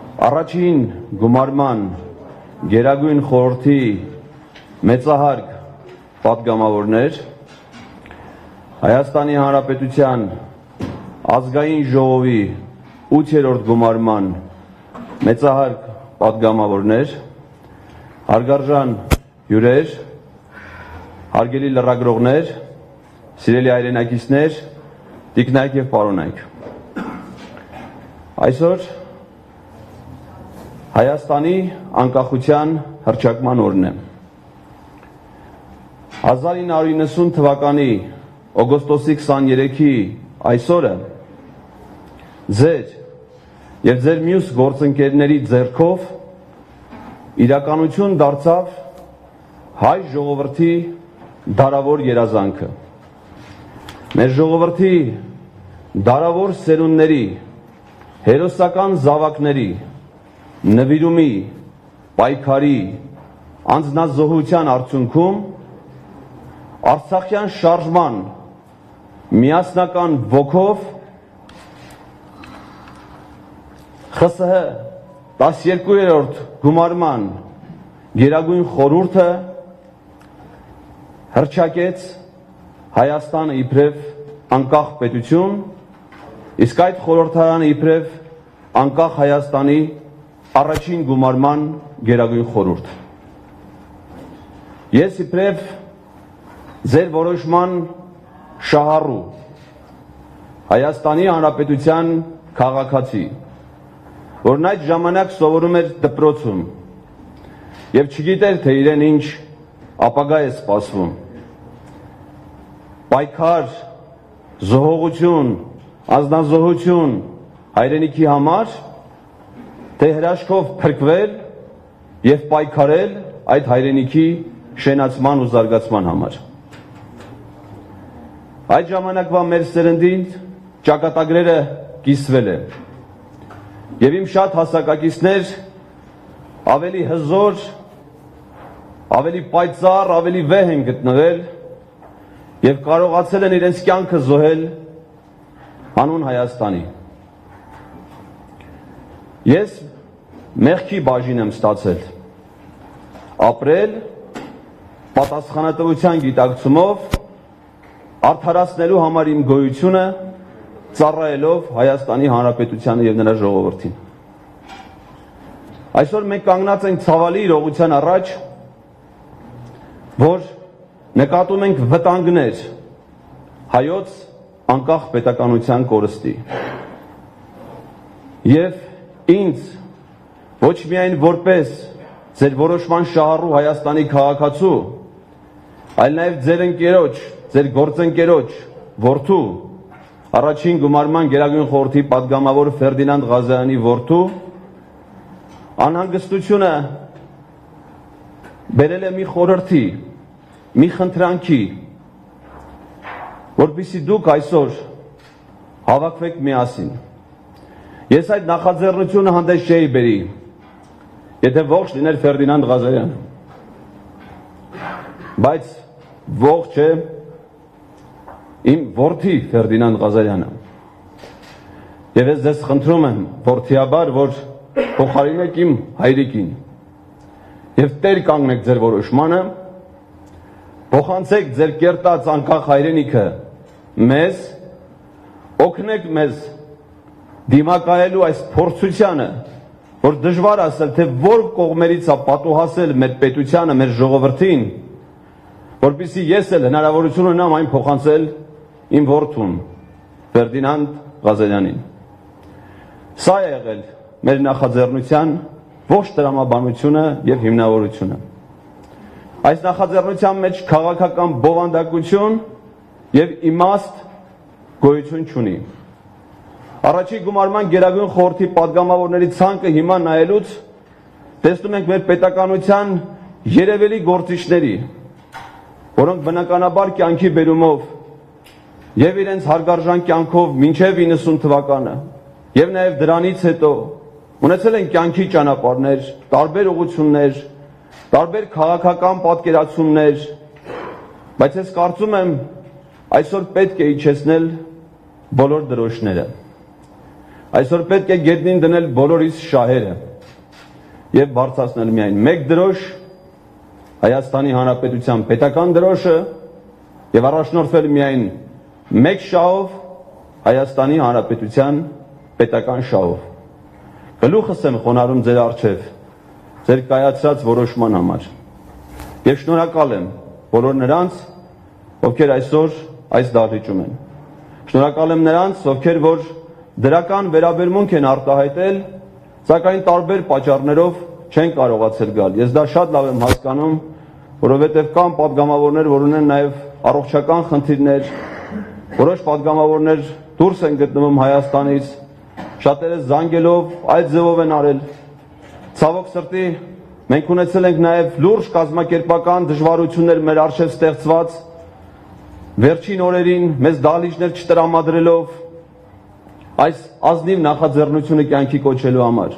Առաջին գումարման Գերագույն խորհրդի մեծահարգ պատգամավորներ Հայաստանի Հանրապետության ազգային ժողովի 8-րդ գումարման մեծահարգ պատգամավորներ հարգարժան հյուրեր հարգելի լրագրողներ սիրելի հայրենակիցներ տիկնայք եւ պարոնայք այսօր Հայաստանի անկախության հռչակման օրն է։ 1990 թվականի օգոստոսի 23-ի այսօրը ձեր եւ ձեր մյուս գործընկերների ձեռքով իրականություն դարձավ հայ ժողովրդի դարավոր երազանքը։ Մեր ժողովրդի դարավոր սերունդների հերոսական զավակների նվիրումի, պայքարի, անձնազոհության արդյունքում Արցախյան շարժման միասնական ոգով ԽՍՀ 12-րդ գումարման Գերագույն խորհուրդը հրճակեց Հայաստանը իբրև անկախ պետություն, իսկ այդ խորհրդարանը իբրև անկախ Հայաստանի առաջին գումարման գերագույն խորհուրդ։ Ես իբրև ձեր որոշման շահառու Հայաստանի Հանրապետության քաղաքացի, որն այդ ժամանակ սովորում էր դպրոցում եւ չգիտեր թե իրեն ինչ ապագա է սպասվում։ Պայքար, զոհողություն, ազնազոհություն հայրենիքի համար թե հրաշքով փրկվել եւ պայքարել այդ հայրենիքի շենացման ու զարգացման համար։ Այդ ժամանակվա մեր սերնդին ճակատագրերը կիսվել է։ Եվ իմ շատ հասակակիցներ ավելի հզոր, ավելի պայծառ, ավելի վեհ են գտնվել եւ կարողացել են իրենց կյանքը զոհել հանուն Հայաստանի։ Ես մեղքի բաժին եմ ստացել։ Ապրել պատասխանատվության գիտակցումով արդարացնելու համար իմ գոյությունը ծառայելով Հայաստանի Հանրապետությանը եւ նրա ժողովրդին։ Այսօր մենք կանգնած ենք ցավալի իրողության առաջ, որ նկատում ենք վտանգներ հայոց անկախ պետականության կորստի։ Եվ ինձ ոչ միայն որպես ձեր որոշման շահառու Հայաստանի քաղաքացու, այլ նաև ձեր ընկերոջ, ձեր գործընկերոջ, որդու, առաջին գումարման Գերագույն խորհրդի падգամավոր Ֆերդինանդ Ղազարյանի որդու անհանգստությունը բերել է մի խորհրդի, մի խնդրանքի, որբիսի դուք այսօր հավաքվեք միասին։ Ես այդ նախաձեռնությունը հանդես չէի բերի, եթե ողջ լիներ Ֆերդինանդ Ղազարյանը։ Բայց ողջ է իմ որդի Ֆերդինանդ Ղազարյանը։ Եվ ես ձեզ խնդրում եմ որդիաբար, որ փոխարինեք իմ հայրիկին եւ տեր կանգնեք ձեր որոշմանը, փոխանցեք ձեր կերտած անկախ հայրենիքը մեզ, օգնեք մեզ դիմակայելու այս փորձությանը, որ դժվար ասել, թե որ կողմերից է պատուհասել մեր պետությանը, մեր ժողովրդին, որpիսի ես էլ հնարավորություն ունենամ այն փոխանցել իմ որդուն Ֆերդինանդ Ղազարյանին։ Սա է եղել մեր նախաձեռնության ողջ տրամաբանությունը եւ հիմնավորությունը։ Այս նախաձեռնության մեջ քաղաքական բովանդակություն եւ իմաստ գոյություն չունի։ Առաջի գումարման Գերագույն խորհրդի падգամավորների ցանկը հիմա նայելուց տեսնում ենք մեր պետականության երևելի գործիչների, որոնք բնականաբար կյանքի բերումով եւ իրենց հարգարժան կյանքով մինչեւ 90 թվականը եւ նաեւ դրանից հետո ունեցել են կյանքի ճանապարհներ, տարբեր ուղություններ, տարբեր քաղաքական պատկերացումներ, բայց ես կարծում եմ այսօր պետք է իջեցնել բոլոր դրոշները Այսօր պետք է գետնին դնել բոլորիս շահերը եւ բարձրացնել միայն մեկ դրոշ Հայաստանի Հանրապետության պետական դրոշը եւ առաջնորդվել միայն մեկ շահով Հայաստանի Հանրապետության պետական շահով։ Գլուխս եմ խոնարհում ձեր արչեւ ձեր կայացած որոշման համար։ Եվ շնորհակալ եմ բոլոր նրանց, ովքեր այսօր այս դահլիճում են։ Շնորհակալ եմ նրանց, ովքեր որ դրական վերաբերմունք են արտահայտել, սակայն տարբեր պատճառներով չեն կարողացել գալ։ Ես դա շատ լավ եմ հասկանում, որովհետև կան падգամավորներ, որ ունեն նաև առողջական խնդիրներ, որոշ падգամավորներ դուրս են գտնվում Հայաստանից, շատերը զանգելով այդ ձևով են արել։ Ցավոք սրտի մենք ունեցել ենք նաև լուրջ կազմակերպական դժվարություններ մեր արժեվ ստեղծված վերջին օրերին մեզ դալիճներ չտրամադրելով այս ազնիվ նախաձեռնությունը կյանքի կոչելու համար։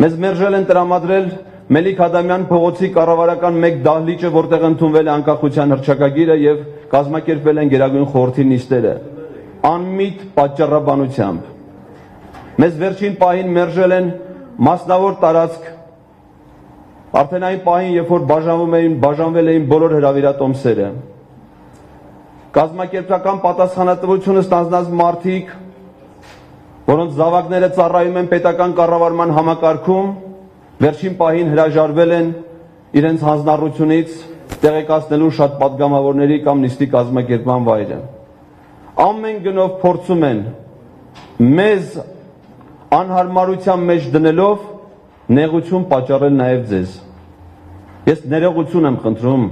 Մեզ մերժել են տրամադրել Մելիք Ադամյան փողոցի կառավարական մեկ դահլիճը, որտեղ ընդունվել է անկախության հռչակագիրը եւ կազմակերպվել են Գերագույն խորհրդի նիստերը։ Անմիտ պատճառաբանությամբ։ Մեզ վերջին պահին մերժել են մասնավոր տարածք արդեն այն պահին, երբ որ բաժանվում էին, բաժանվել էին բոլոր հրավիրատոմսերը։ Կազմակերպական պատասխանատվությունը ստանձնած մարդիկ որոնց զավակները ծառայում են պետական կառավարման համակարգում, վերջին պահին հրաժարվել են իրենց հանձնառությունից տեղեկացնելու շատ падգամավորների կամ նիստի կազմակերպման վայրը։ Ամեն գնով փորձում են մեզ անհարմարության մեջ դնելով նեղություն պատճառել նաև ձեզ։ Ես ներողություն եմ խնդրում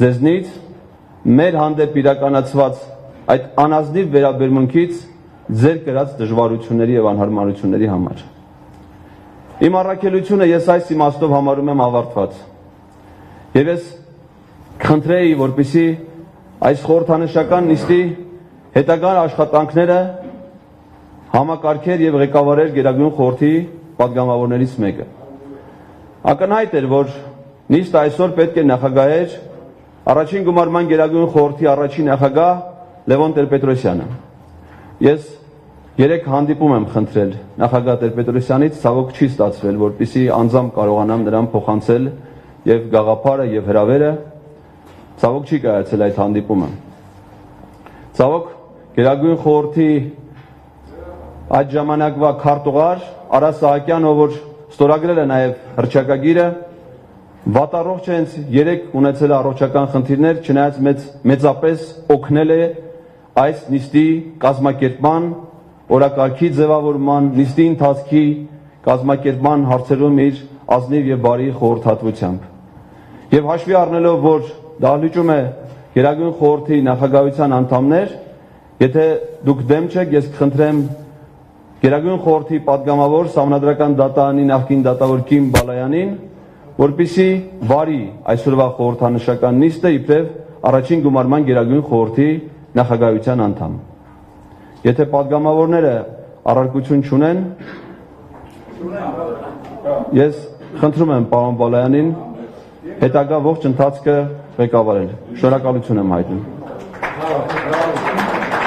ձեզնից մեր հանդեպ իրականացված այդ անազնիվ վերաբերմունքից ձեր կրած դժվարությունների եւ անհարմարությունների համար։ Իմ առաքելությունը ես այս իմաստով համարում եմ ավարտված։ Եվ ես քնտրեի, որպիսի այս խորհրդանշական նիստի հետագա աշխատանքները համակարգեր եւ ղեկավարեր Գերագույն խորհրդի падգամավորներից մեկը։ Ակնհայտ էր, որ նիստը այսօր պետք է նախագահեր առաջին գումարման Գերագույն խորհրդի առաջին նախագահ Լևոն Տեր-Պետրոսյանը։ Ես Երեք հանդիպում եմ խնդրել. նախագահ Տեր-Պետրոսյանից, ցավոք չի ստացվել, որպիսի անձամբ կարողանամ նրան փոխանցել եւ գաղափարը եւ հրավերը։ Ցավոք չի կայացել այդ հանդիպումը։ Ցավոք Գերագույն խորհրդի այդ ժամանակվա քարտուղար Արա Սահակյանը, որ ստորագրել է նաև հրճակագիրը, վատառողջ հենց 3 ունեցել առողջական խնդիրներ, չնայած մեծ մեծապես օգնել է այս նիստի կազմակերպման օրակարգի ձևավորման, նիստի ընթացքի կազմակերպման հարցերում իր ազնիվ եւ բարի խորհրդատվությամբ։ Եվ հաշվի առնելով, որ դահլիճում է Գերագույն խորհրդի նախագահության անդամներ, եթե դուք դեմ չեք, ես կխնդրեմ Գերագույն խորհրդի падգամավոր Սամնադրական դատարանի նախկին դատավոր Կիմ Բալայանին, որպիսի բարի այսօրվա խորհրդանշական նիստը իբրև առաջին գումարման Գերագույն խորհրդի նախագահության անդամ։ Եթե падգամավորները առարկություն չունեն, ես խնդրում եմ պարոն Բալայանին հետագա ողջ ընթացքը ղեկավարել։ Շնորհակալություն եմ հայտնում։ հա,